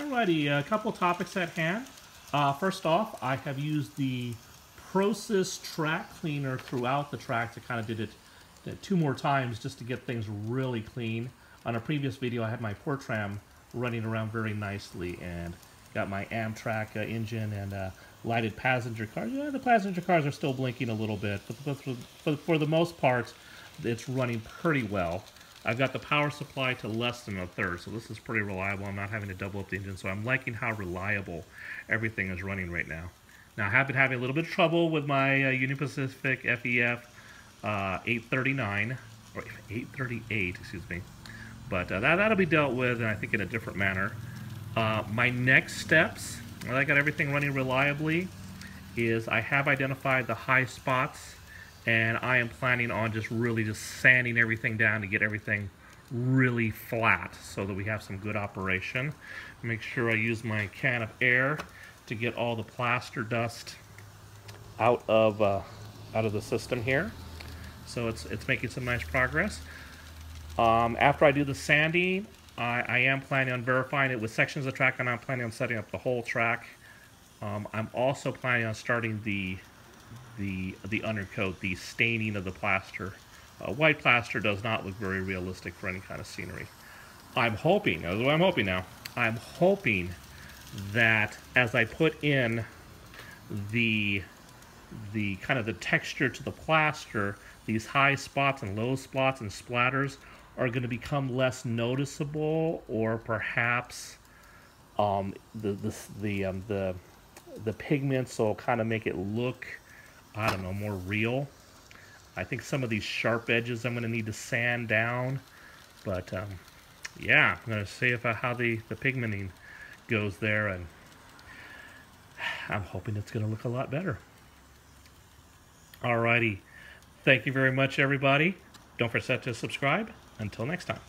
Alrighty, a couple topics at hand. Uh, first off, I have used the Prosys track cleaner throughout the track. I kind of did it two more times just to get things really clean. On a previous video, I had my Portram running around very nicely and got my Amtrak uh, engine and uh, lighted passenger cars. Yeah, the passenger cars are still blinking a little bit, but for the most part, it's running pretty well. I've got the power supply to less than a third, so this is pretty reliable. I'm not having to double up the engine, so I'm liking how reliable everything is running right now. Now, I have been having a little bit of trouble with my uh, Union Pacific FEF uh, 839, or 838, excuse me. But uh, that, that'll be dealt with, and I think in a different manner. Uh, my next steps, now I got everything running reliably, is I have identified the high spots and I am planning on just really just sanding everything down to get everything really flat so that we have some good operation. Make sure I use my can of air to get all the plaster dust out of uh, out of the system here. So it's it's making some nice progress. Um, after I do the sanding, I, I, am planning on verifying it with sections of track, and I'm planning on setting up the whole track. Um, I'm also planning on starting the the the undercoat, the staining of the plaster. Uh, white plaster does not look very realistic for any kind of scenery. I'm hoping, that's what I'm hoping now, I'm hoping that as I put in the the kind of the texture to the plaster, these high spots and low spots and splatters are going to become less noticeable, or perhaps um, the the the um, the the pigments will kind of make it look I don't know, more real. I think some of these sharp edges I'm going to need to sand down. But, um, yeah, I'm going to see if, uh, how the, the pigmenting goes there. And I'm hoping it's going to look a lot better. Alrighty. Thank you very much, everybody. Don't forget to subscribe. Until next time.